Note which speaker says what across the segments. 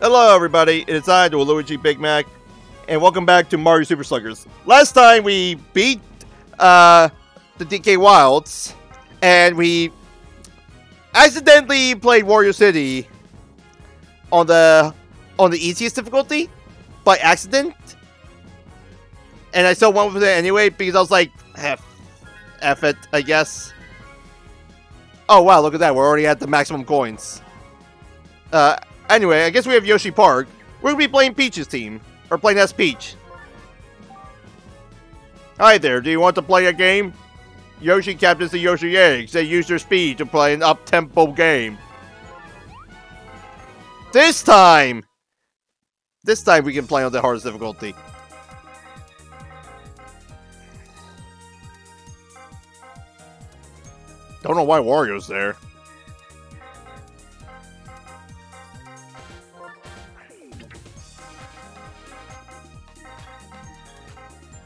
Speaker 1: Hello, everybody. It is I, Luigi Big Mac, and welcome back to Mario Super Sluggers. Last time we beat uh, the DK Wilds, and we accidentally played Wario City on the on the easiest difficulty by accident, and I still went with it anyway because I was like, F, F it, I guess. Oh wow, look at that. We're already at the maximum coins. Uh, anyway, I guess we have Yoshi Park. We're gonna be playing Peach's team. Or playing as Peach. Hi there, do you want to play a game? Yoshi captains the Yoshi Eggs. They use their speed to play an up-tempo game. This time! This time we can play on the hardest difficulty. Don't know why Wario's there.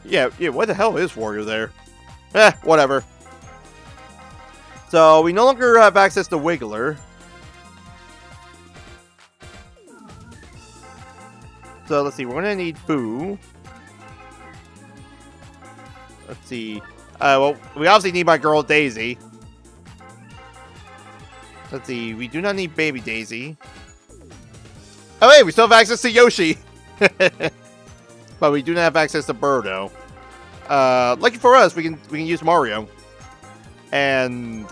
Speaker 1: Yeah, yeah, why the hell is Wario there? Eh, whatever. So, we no longer have access to Wiggler. So, let's see, we're gonna need Boo. Let's see. Uh, well, we obviously need my girl Daisy. Let's see, we do not need Baby Daisy. Oh, hey, we still have access to Yoshi! but we do not have access to Birdo. Uh, lucky for us, we can we can use Mario. And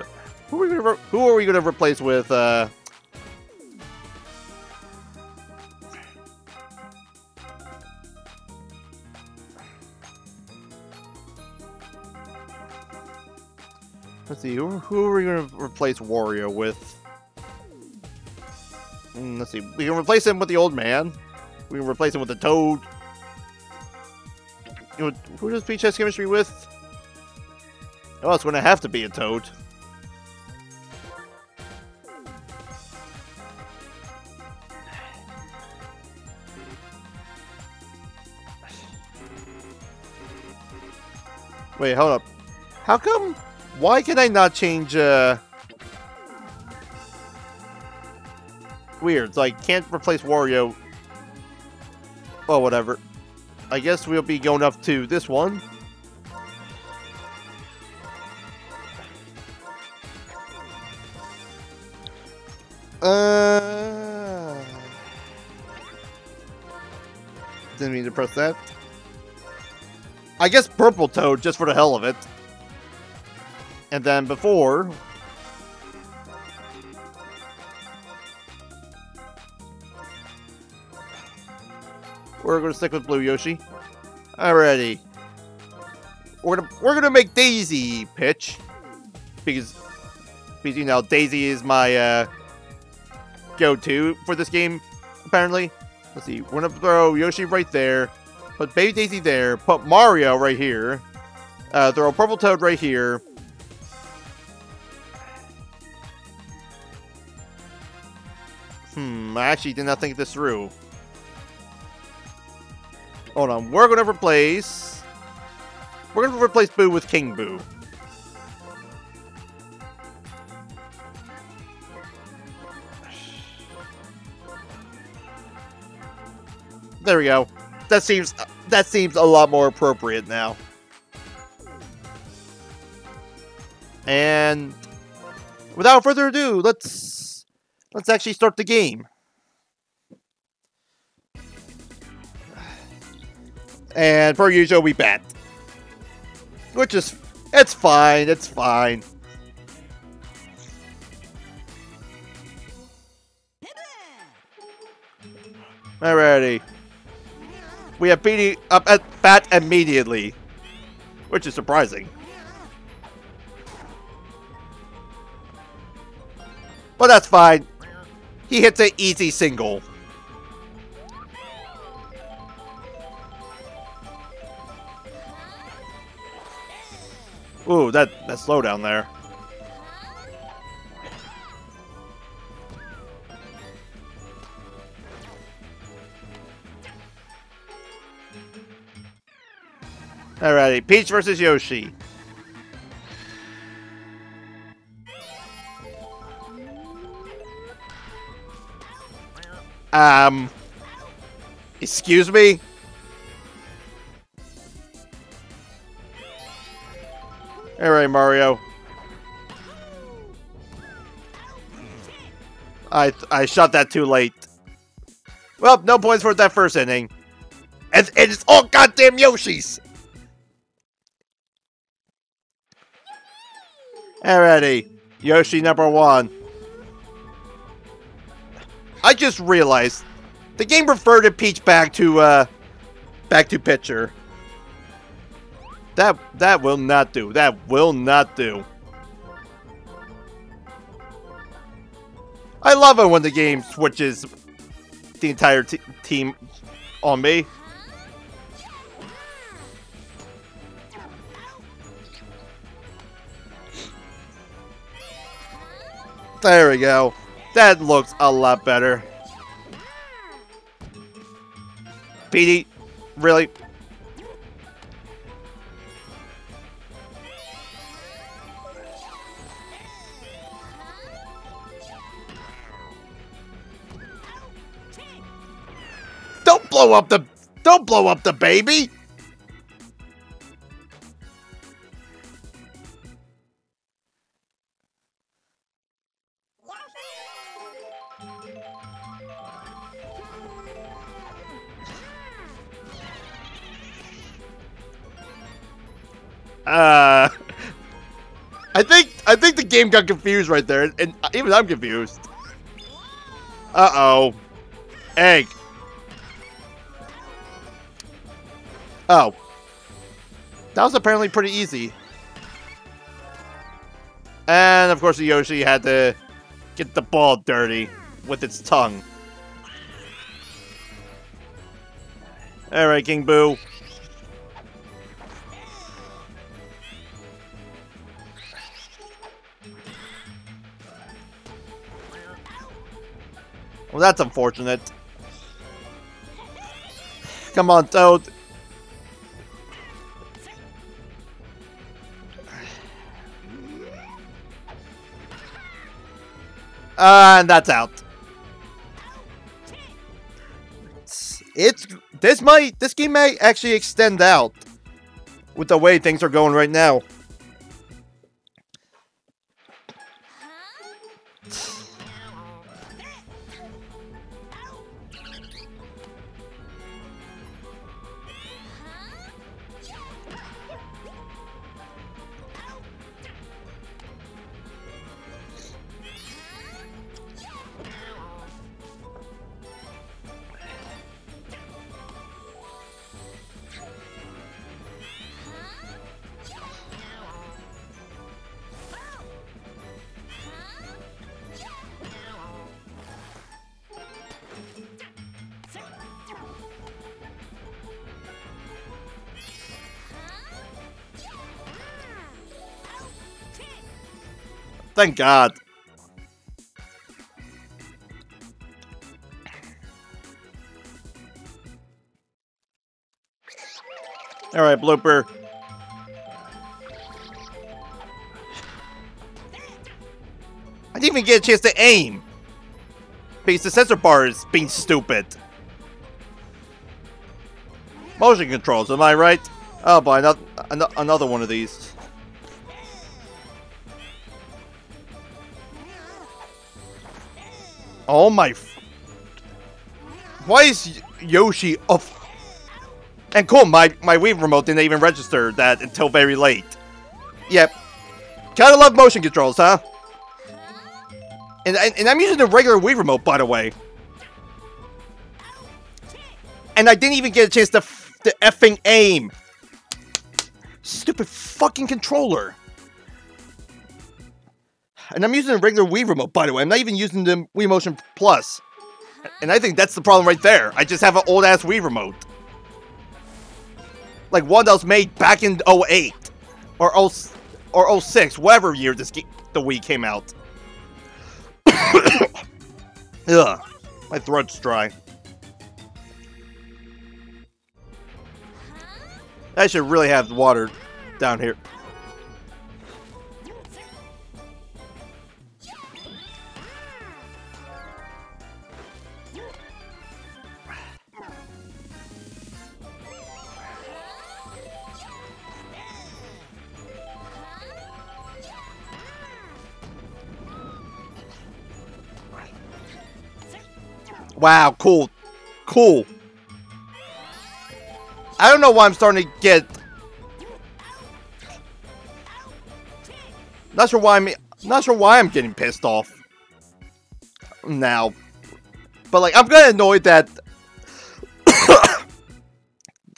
Speaker 1: who are we gonna who are we gonna replace with? Uh, let's see, who, who are we gonna replace Wario with? Mm, let's see, we can replace him with the old man. We can replace him with the Toad. Who does Peach have chemistry with? Oh, it's to have to be a Toad. Wait, hold up. How come? Why can I not change, uh... Weird, like, can't replace Wario. Oh, whatever. I guess we'll be going up to this one. Uh, didn't mean to press that. I guess Purple Toad, just for the hell of it. And then before, We're gonna stick with Blue Yoshi. Alrighty. We're gonna we're gonna make Daisy pitch. Because because you know Daisy is my uh go-to for this game, apparently. Let's see, we're gonna throw Yoshi right there, put Baby Daisy there, put Mario right here, uh, throw Purple Toad right here. Hmm, I actually did not think this through. Hold on. We're to replace... We're to replace Boo with King Boo. There we go. That seems that seems a lot more appropriate now. And without further ado, let's let's actually start the game. And per usual, we bet. Which is, it's fine, it's fine. Alrighty. We have beating up at bat immediately. Which is surprising. But that's fine. He hits an easy single. Ooh, that, that slowdown there. Alrighty, Peach versus Yoshi. Um, excuse me? Alright, Mario. I I shot that too late. Well, no points for that first inning. And, and it's all goddamn Yoshis! Alrighty. Yoshi number one. I just realized the game referred to Peach back to uh back to pitcher. That that will not do. That will not do. I love it when the game switches the entire team on me. There we go. That looks a lot better. Petey, really? Blow up the don't blow up the baby. Uh, I think I think the game got confused right there, and even I'm confused. Uh oh, egg. Oh, that was apparently pretty easy. And of course, the Yoshi had to get the ball dirty with its tongue. All right, King Boo. Well, that's unfortunate. Come on, Toad. Uh, and that's out. It's, it's this might this game may actually extend out with the way things are going right now. Thank God. All right, blooper. I didn't even get a chance to aim. Because the sensor bar is being stupid. Motion controls, am I right? Oh boy, another, another one of these. Oh my... Why is Yoshi off? And cool, my, my Wii remote didn't even register that until very late. Yep. Kinda love motion controls, huh? And, and, and I'm using the regular Wii remote, by the way. And I didn't even get a chance to, to effing aim. Stupid fucking controller. And I'm using a regular Wii remote, by the way. I'm not even using the Wii Motion Plus. And I think that's the problem right there. I just have an old-ass Wii remote. Like one that was made back in 08. Or 0, or 06, whatever year this the Wii came out. Ugh. My throat's dry. I should really have water down here. Wow, cool. Cool. I don't know why I'm starting to get... Not sure why I'm... Not sure why I'm getting pissed off. Now. But, like, I'm kind of annoyed that...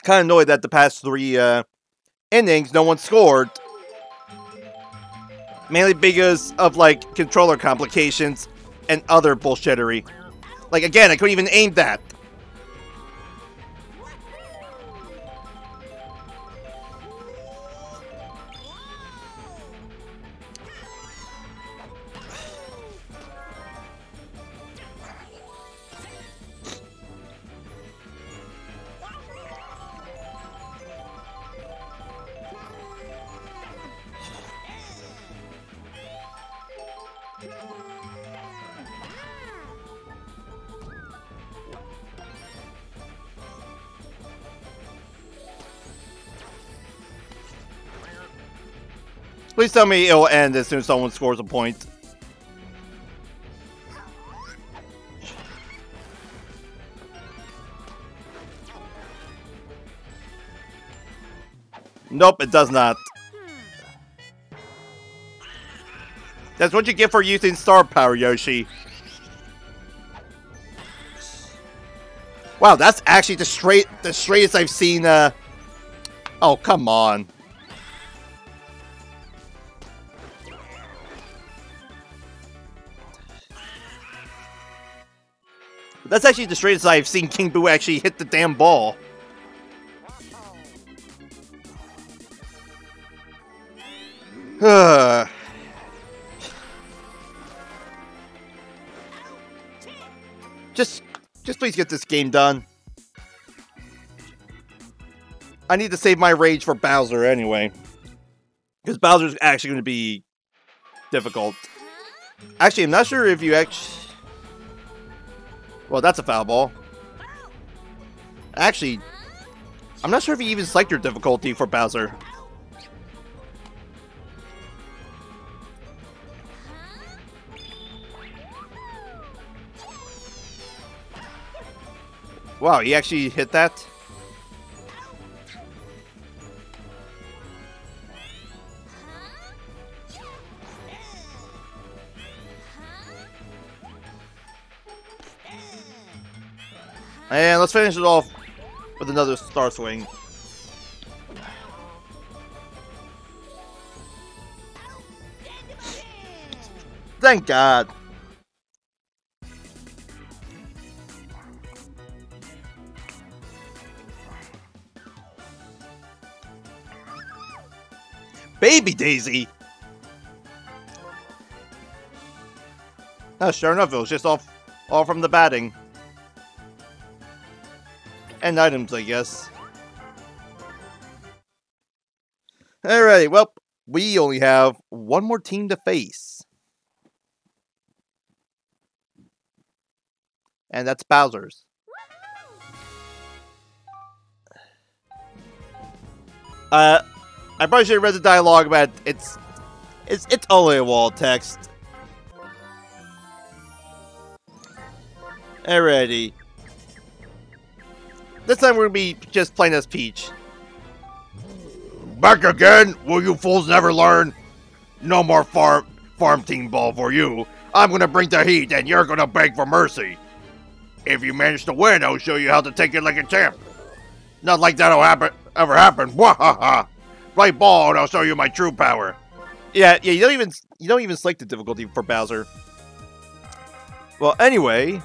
Speaker 1: kind of annoyed that the past three, uh, innings, no one scored. Mainly because of, like, controller complications and other bullshittery. Like, again, I couldn't even aim that. Please tell me it'll end as soon as someone scores a point. Nope, it does not. That's what you get for using star power, Yoshi. Wow, that's actually the straight the straightest I've seen uh Oh, come on. That's actually the straightest I've seen King Boo actually hit the damn ball. just, just please get this game done. I need to save my rage for Bowser anyway. Because Bowser's actually going to be difficult. Actually, I'm not sure if you actually... Well, that's a foul ball. Actually, I'm not sure if you even select your difficulty for Bowser. Wow, he actually hit that? Let's finish it off with another Star Swing. Thank God. Baby Daisy! Oh, sure enough, it was just off, all from the batting. And items, I guess. Alrighty, well, we only have one more team to face. And that's Bowser's. Uh, I probably should have read the dialogue, but it's it's it's only a wall text. Alrighty. This time we're gonna be just playing as Peach. Back again? Will you fools never learn? No more farm farm team ball for you. I'm gonna bring the heat and you're gonna beg for mercy. If you manage to win, I'll show you how to take it like a champ. Not like that'll happen ever happen. Wahaha. Right ball and I'll show you my true power. Yeah, yeah, you don't even you don't even select the difficulty for Bowser. Well, anyway,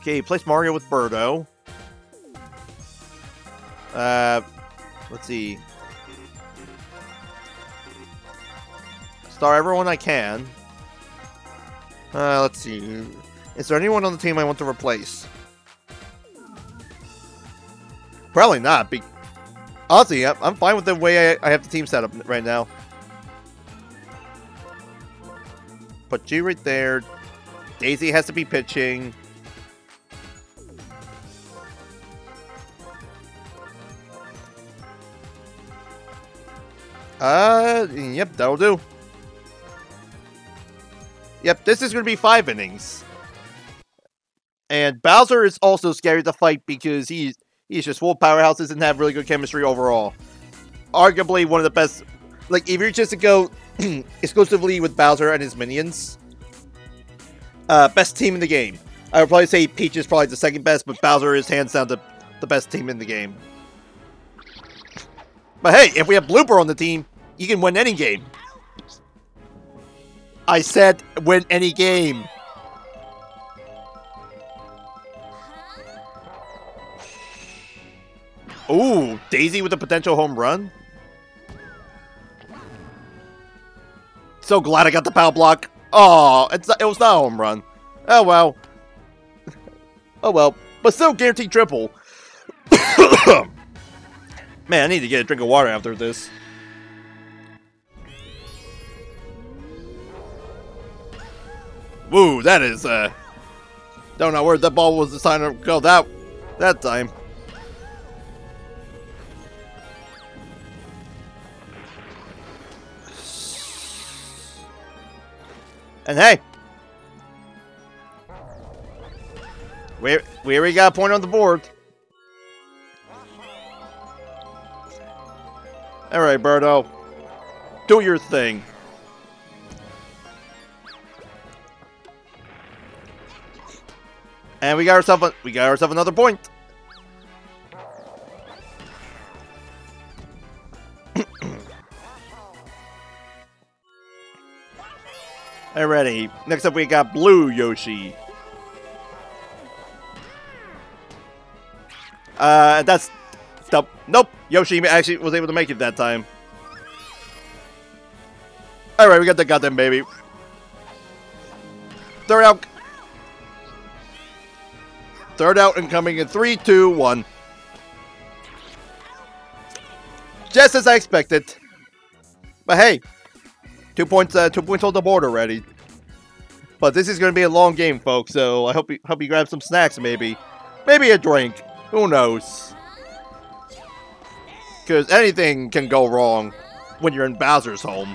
Speaker 1: Okay, place Mario with Birdo. Uh, let's see. Star everyone I can. Uh, let's see. Is there anyone on the team I want to replace? Probably not. Be Honestly, I'm fine with the way I, I have the team set up right now. Put you right there. Daisy has to be pitching. Uh, yep, that'll do. Yep, this is going to be five innings. And Bowser is also scary to fight because he's he's just full powerhouses and have really good chemistry overall. Arguably one of the best. Like if you're just to go exclusively with Bowser and his minions, uh, best team in the game. I would probably say Peach is probably the second best, but Bowser is hands down the, the best team in the game. But hey, if we have Blooper on the team, you can win any game. I said win any game. Ooh, Daisy with a potential home run. So glad I got the power block. Oh, it's it was not a home run. Oh well. oh well, but still guaranteed triple. Man, I need to get a drink of water after this. Woo, that is, uh... Don't know where that ball was designed to go that, that time. And hey! We, we already got a point on the board. Alright, Birdo. Do your thing. And we got ourselves a, we got ourselves another point. Alrighty. Next up we got Blue Yoshi. Uh, that's... Nope. Nope. Yoshi actually was able to make it that time. Alright, we got the goddamn baby. Third out. Third out and coming in three, two, one. Just as I expected. But hey, two points, uh, two points on the board already. But this is going to be a long game, folks. So I hope you hope you grab some snacks, maybe, maybe a drink. Who knows? Because anything can go wrong when you're in Bowser's home.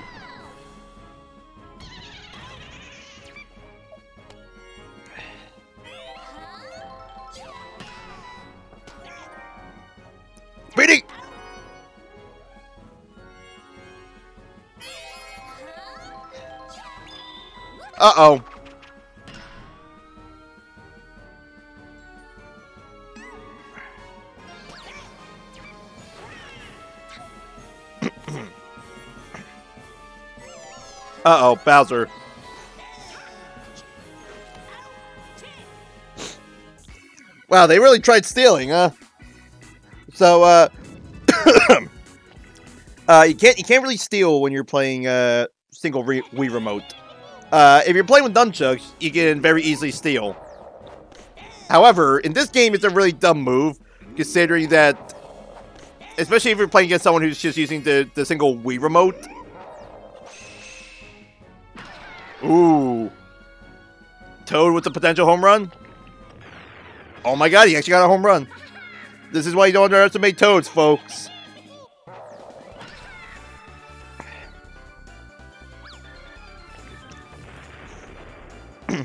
Speaker 1: Beating! Uh-oh. Uh-oh, Bowser. Wow, they really tried stealing, huh? So, uh, uh, you can't you can't really steal when you're playing uh single re Wii remote. Uh, if you're playing with nunchucks, you can very easily steal. However, in this game, it's a really dumb move, considering that, especially if you're playing against someone who's just using the the single Wii remote. Ooh. Toad with the potential home run. Oh my god, he actually got a home run. This is why you don't underestimate Toads, folks.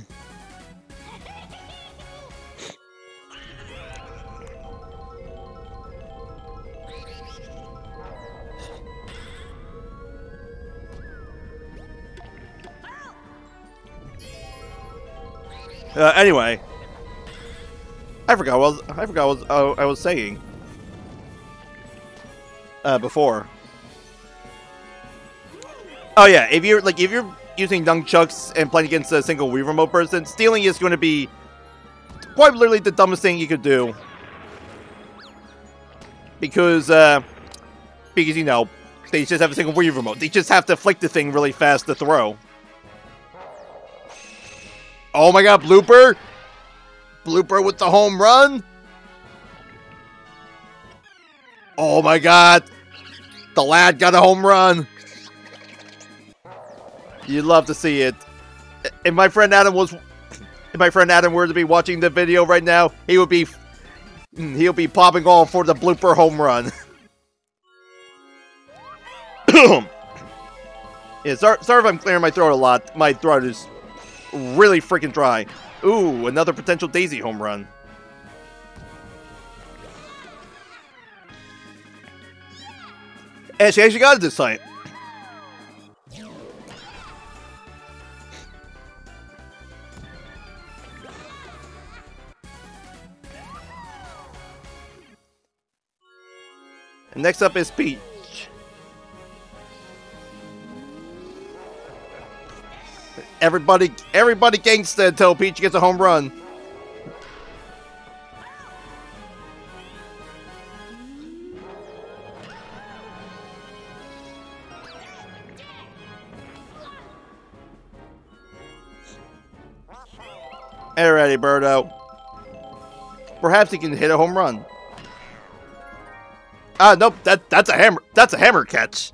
Speaker 1: uh, anyway, I forgot what was, I forgot what was, I was saying uh, before. Oh yeah, if you're like if you're using nunchucks and playing against a single Wii remote person, stealing is going to be quite literally the dumbest thing you could do. Because uh, because you know they just have a single Wii remote. They just have to flick the thing really fast to throw. Oh my god, blooper! Blooper with the home run. Oh my god. The lad got a home run. You'd love to see it. If my friend Adam was if my friend Adam were to be watching the video right now, he would be he'll be popping off for the blooper home run. Yeah, sorry, sorry if I'm clearing my throat a lot. My throat is really freaking dry. Ooh, another potential Daisy home run. And she actually got it this time. And next up is Peach. Everybody, everybody gangsta until Peach gets a home run. Alrighty, Birdo. Perhaps he can hit a home run. Ah, nope. That that's a hammer. That's a hammer catch.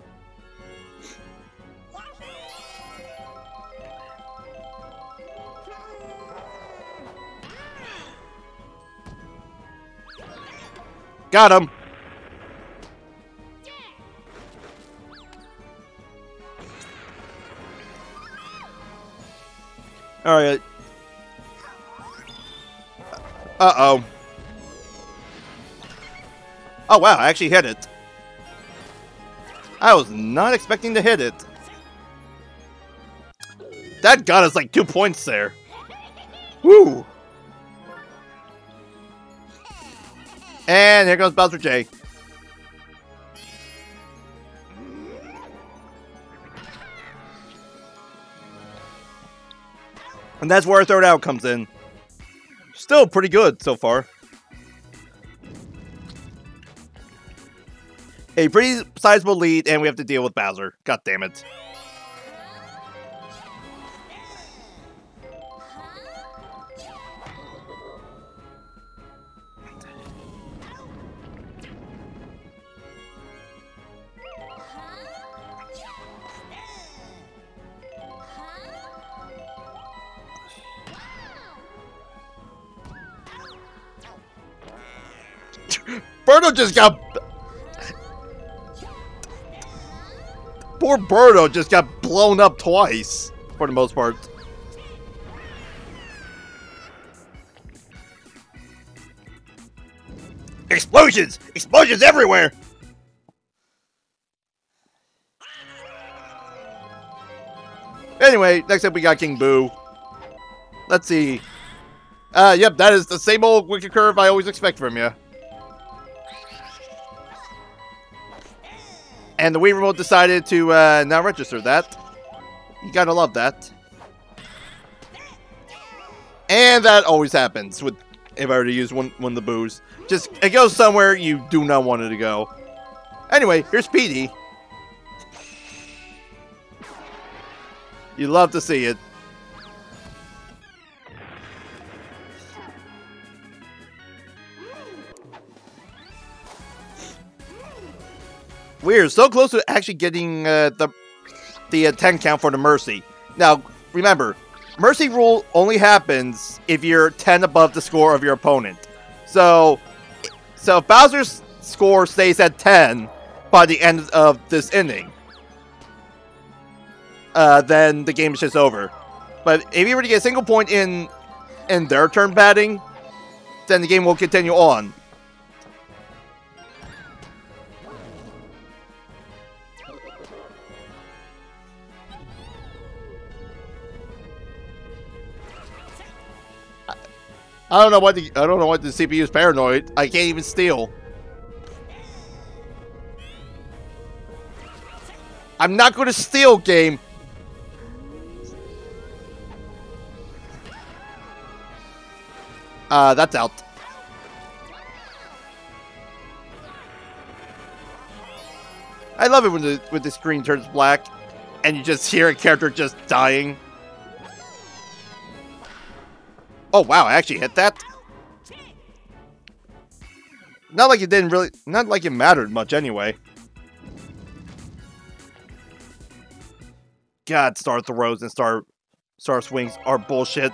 Speaker 1: Got him. All right. Uh-oh. Oh, wow, I actually hit it. I was not expecting to hit it. That got us like two points there. Woo! And here goes Bowser J. And that's where our third out comes in. Still pretty good so far. A pretty sizable lead, and we have to deal with Bowser. God damn it. Birdo just got... Poor Birdo just got blown up twice, for the most part. Explosions! Explosions everywhere! Anyway, next up we got King Boo. Let's see. Uh, yep, that is the same old wicked curve I always expect from you. And the Wii Remote decided to uh, now register that. You gotta love that. And that always happens with if I were to use one, one of the boos. Just, it goes somewhere you do not want it to go. Anyway, here's Petey. You love to see it. We're so close to actually getting uh, the the uh, 10 count for the Mercy. Now, remember, Mercy rule only happens if you're 10 above the score of your opponent. So, so if Bowser's score stays at 10 by the end of this inning, uh, then the game is just over. But if you were to get a single point in in their turn batting, then the game will continue on. I don't know what the I don't know what the CPU is paranoid. I can't even steal. I'm not going to steal, game. Uh, that's out. I love it when the when the screen turns black and you just hear a character just dying. Oh, wow, I actually hit that? Not like it didn't really... Not like it mattered much anyway. God, Star Throws and Star... Star Swings are bullshit.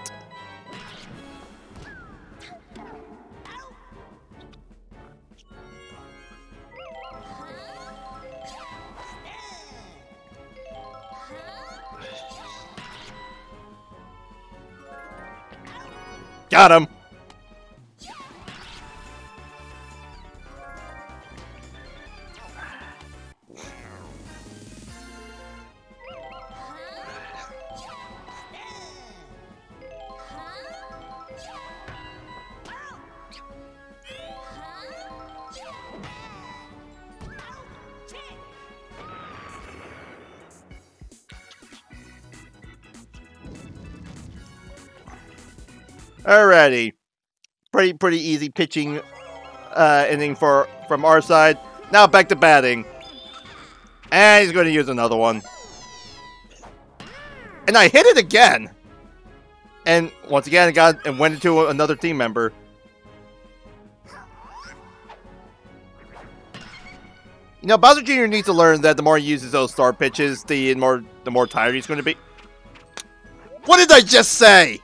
Speaker 1: Got him. Alrighty. Pretty pretty easy pitching uh, inning for from our side. Now back to batting. And he's going to use another one. And I hit it again. And once again, it got and went into another team member. You know, Bowser Jr. needs to learn that the more he uses those star pitches, the more the more tired he's going to be. What did I just say?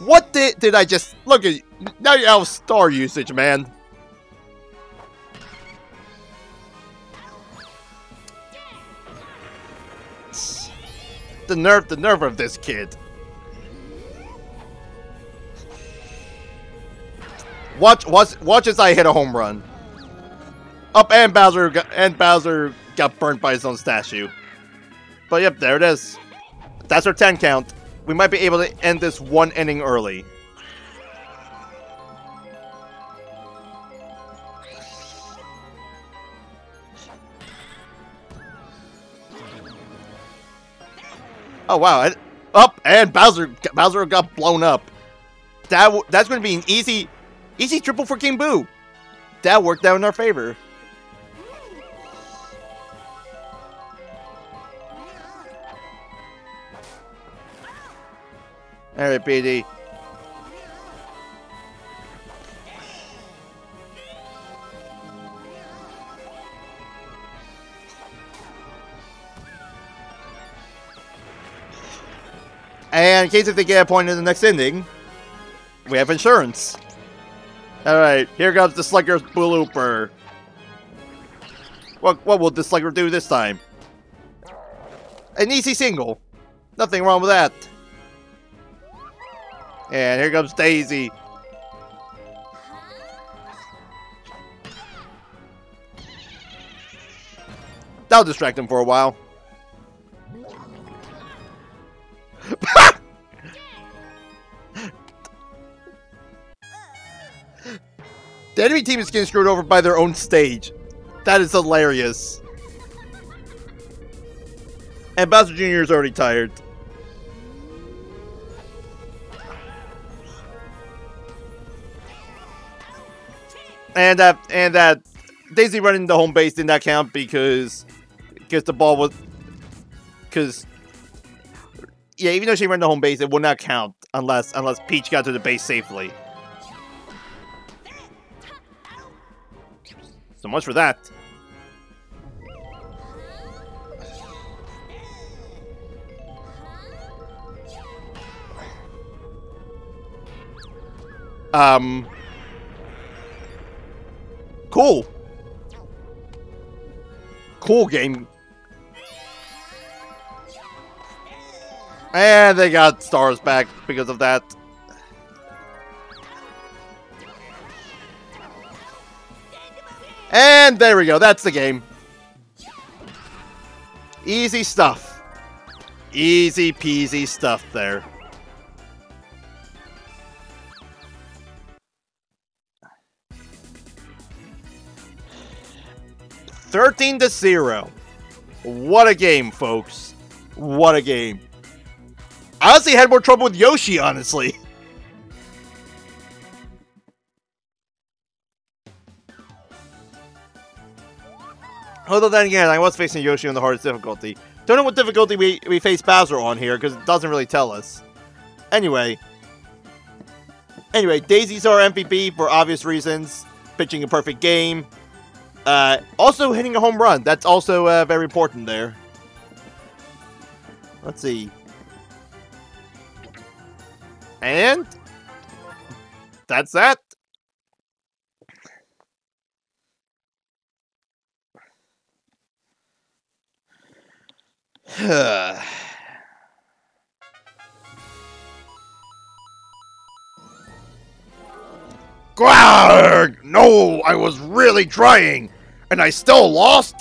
Speaker 1: What did did I just look at? Now you have star usage, man. The nerve, the nerve of this kid. Watch, watch, watch as I hit a home run. Up and Bowser got, and Bowser got burnt by his own statue. But yep, there it is. That's our 10 count we might be able to end this one inning early. Oh wow! Up and Bowser Bowser got blown up. That that's going to be an easy, easy triple for King Boo. That worked out in our favor. Alright, BD. And in case if they get a point in the next inning, we have insurance. Alright, here comes the Slugger's blooper. What, what will the Slugger do this time? An easy single. Nothing wrong with that. And here comes Daisy. That'll distract him for a while. the enemy team is getting screwed over by their own stage. That is hilarious. And Bowser Jr. is already tired. And that and that Daisy running the home base did not count because because the ball was because yeah, even though she ran the home base, it would not count unless unless Peach got to the base safely. So much for that. Um, Cool. Cool game. And they got stars back because of that. And there we go. That's the game. Easy stuff. Easy peasy stuff there. 13 to 0. What a game, folks. What a game. I honestly had more trouble with Yoshi, honestly. Although then again, I was facing Yoshi on the hardest difficulty. Don't know what difficulty we, we face Bowser on here, because it doesn't really tell us. Anyway. Anyway, Daisy's our MVP for obvious reasons. Pitching a perfect game. Uh, also hitting a home run. That's also uh, very important there. Let's see. And that's that. No, I was really trying, and I still lost.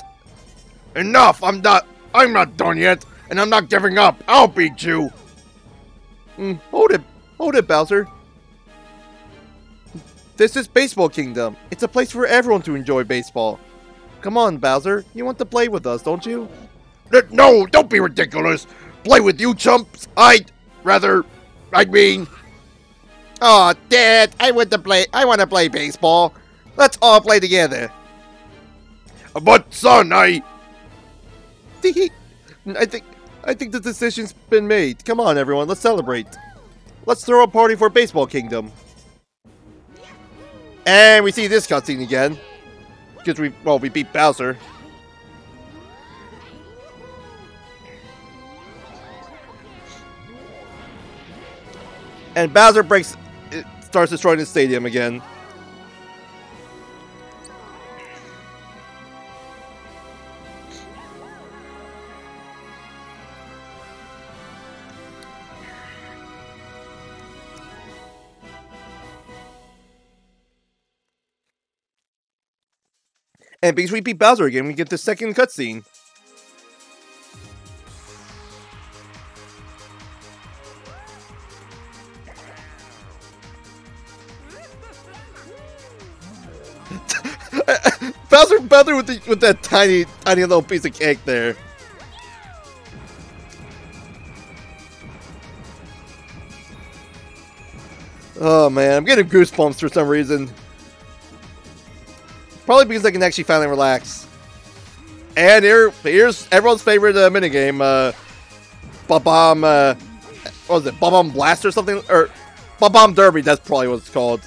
Speaker 1: Enough! I'm not. I'm not done yet, and I'm not giving up. I'll beat you. Mm, hold it, hold it, Bowser. This is Baseball Kingdom. It's a place for everyone to enjoy baseball. Come on, Bowser. You want to play with us, don't you? No, don't be ridiculous. Play with you, chumps. I'd rather. I mean. Oh, Dad, I want to play. I want to play baseball. Let's all play together. But son, I. I think. I think the decision's been made. Come on, everyone. Let's celebrate. Let's throw a party for Baseball Kingdom. And we see this cutscene again. Because we, well, we beat Bowser. And Bowser breaks, starts destroying the stadium again. And because we beat Bowser again, we get the second cutscene. Bowser, Bowser with the, with that tiny, tiny little piece of cake there. Oh man, I'm getting goosebumps for some reason. Probably because I can actually finally relax. And here, here's everyone's favorite uh, minigame, uh, Bob-omb, uh, what was it, Bob-omb Blast or something? Or Bob-omb Derby, that's probably what it's called.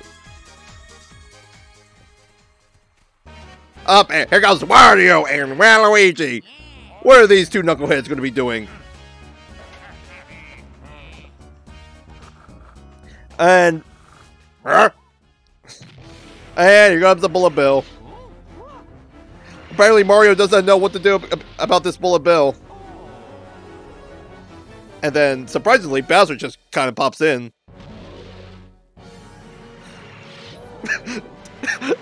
Speaker 1: Up, and here goes Wario and Waluigi. What are these two knuckleheads going to be doing? And, and here comes the Bullet Bill. Apparently Mario doesn't know what to do about this Bullet Bill. And then, surprisingly, Bowser just kind of pops in.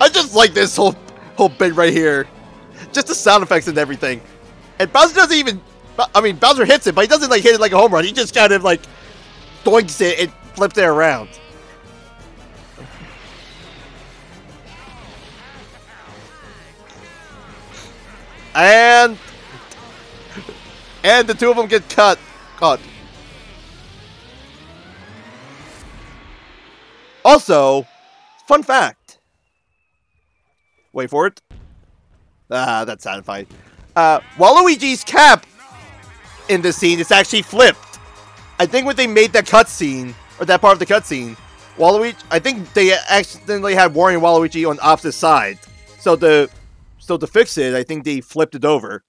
Speaker 1: I just like this whole whole bit right here. Just the sound effects and everything. And Bowser doesn't even... I mean, Bowser hits it, but he doesn't like hit it like a home run. He just kind of like doinks it and flips it around. And and the two of them get cut. Cut. Also, fun fact. Wait for it. Ah, that's satisfying. Uh, Waluigi's cap in this scene is actually flipped. I think when they made that cutscene, or that part of the cutscene, Waluigi, I think they accidentally had Wario and Waluigi on opposite sides. So the so to fix it, I think they flipped it over.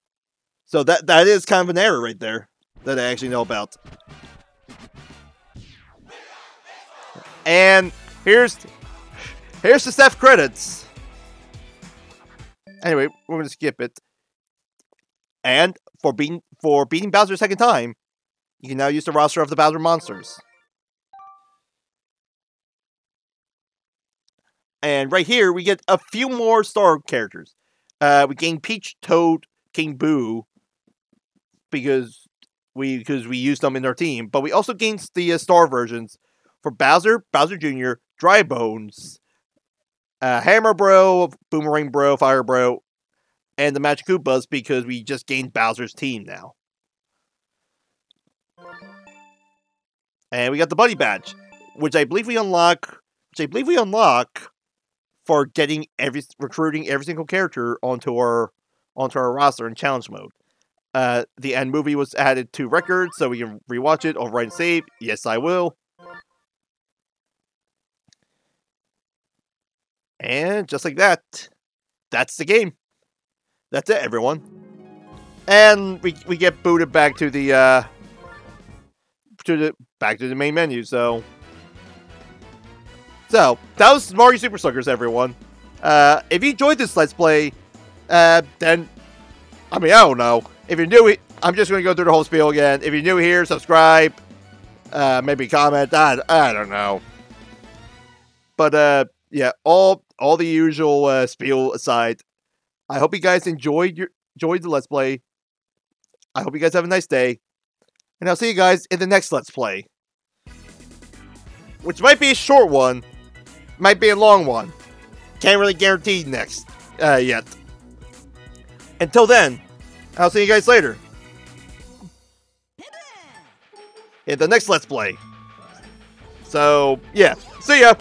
Speaker 1: So that that is kind of an error right there that I actually know about. And here's here's the staff credits. Anyway, we're gonna skip it. And for beating for beating Bowser a second time, you can now use the roster of the Bowser monsters. And right here, we get a few more star characters. Uh, we gain Peach, Toad, King Boo, because we because we used them in our team. But we also gained the uh, star versions for Bowser, Bowser Jr., Dry Bones, uh, Hammer Bro, Boomerang Bro, Fire Bro, and the Magikoopas because we just gained Bowser's team now. And we got the Buddy Badge, which I believe we unlock, which I believe we unlock for getting every recruiting every single character onto our onto our roster in challenge mode. Uh, the end movie was added to record, so we can rewatch it, overwrite and save. Yes, I will. And just like that, that's the game. That's it, everyone. And we we get booted back to the uh to the back to the main menu, so so, that was Mario Super Sluggers, everyone. Uh, if you enjoyed this Let's Play, uh, then, I mean, I don't know. If you're new, I'm just going to go through the whole spiel again. If you're new here, subscribe, uh, maybe comment, I, I don't know. But, uh, yeah, all all the usual uh, spiel aside, I hope you guys enjoyed your enjoyed the let's play. I hope you guys have a nice day, and I'll see you guys in the next let's play, which might be a short one, might be a long one. Can't really guarantee next uh, yet. Until then, I'll see you guys later in the next let's play. So yeah, see ya.